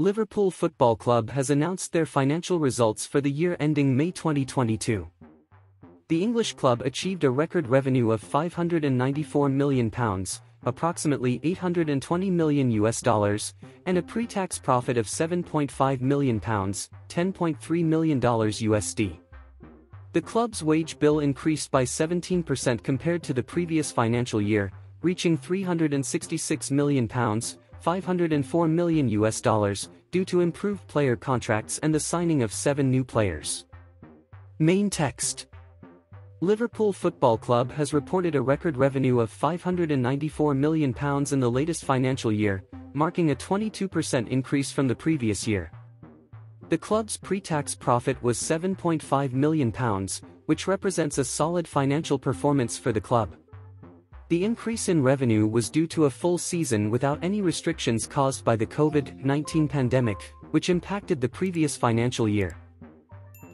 Liverpool Football Club has announced their financial results for the year ending May 2022. The English club achieved a record revenue of 594 million pounds, approximately 820 million US dollars, and a pre-tax profit of 7.5 million pounds, 10.3 million dollars USD. The club's wage bill increased by 17% compared to the previous financial year, reaching 366 million pounds, 504 million US dollars, due to improved player contracts and the signing of seven new players. Main text Liverpool Football Club has reported a record revenue of £594 million in the latest financial year, marking a 22% increase from the previous year. The club's pre-tax profit was £7.5 million, which represents a solid financial performance for the club. The increase in revenue was due to a full season without any restrictions caused by the COVID-19 pandemic, which impacted the previous financial year.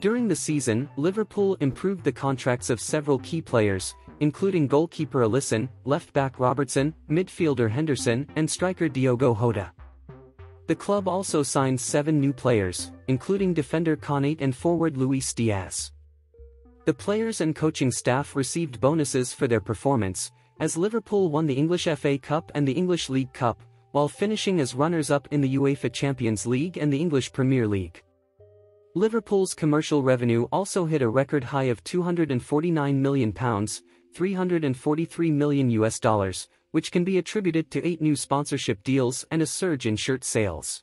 During the season, Liverpool improved the contracts of several key players, including goalkeeper Alisson, left-back Robertson, midfielder Henderson, and striker Diogo Jota. The club also signed seven new players, including defender Konate and forward Luis Diaz. The players and coaching staff received bonuses for their performance, as Liverpool won the English FA Cup and the English League Cup, while finishing as runners-up in the UEFA Champions League and the English Premier League. Liverpool's commercial revenue also hit a record high of 249 million pounds, 343 million US dollars, which can be attributed to eight new sponsorship deals and a surge in shirt sales.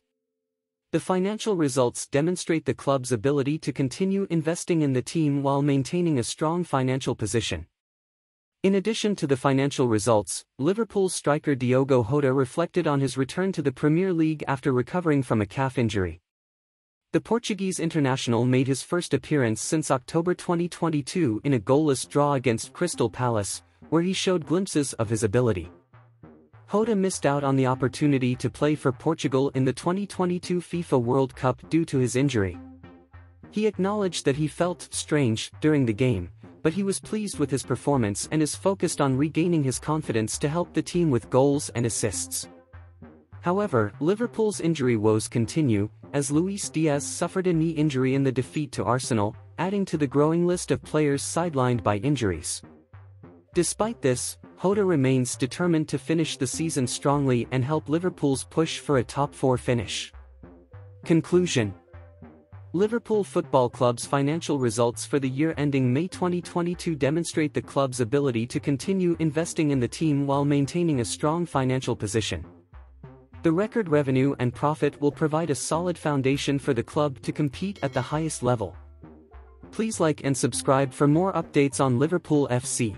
The financial results demonstrate the club's ability to continue investing in the team while maintaining a strong financial position. In addition to the financial results, Liverpool striker Diogo Jota reflected on his return to the Premier League after recovering from a calf injury. The Portuguese international made his first appearance since October 2022 in a goalless draw against Crystal Palace, where he showed glimpses of his ability. Jota missed out on the opportunity to play for Portugal in the 2022 FIFA World Cup due to his injury. He acknowledged that he felt strange during the game, but he was pleased with his performance and is focused on regaining his confidence to help the team with goals and assists. However, Liverpool's injury woes continue, as Luis Diaz suffered a knee injury in the defeat to Arsenal, adding to the growing list of players sidelined by injuries. Despite this, Jota remains determined to finish the season strongly and help Liverpool's push for a top four finish. Conclusion Liverpool Football Club's financial results for the year ending May 2022 demonstrate the club's ability to continue investing in the team while maintaining a strong financial position. The record revenue and profit will provide a solid foundation for the club to compete at the highest level. Please like and subscribe for more updates on Liverpool FC.